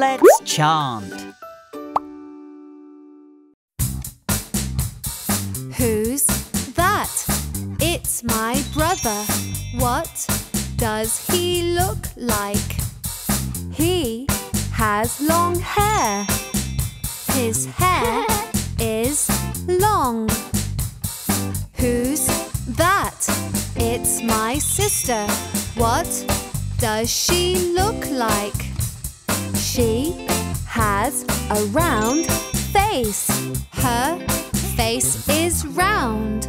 Let's chant. Who's that? It's my brother. What does he look like? He has long hair. His hair is long. Who's that? It's my sister. What does she look like? Has a round face. Her face is round.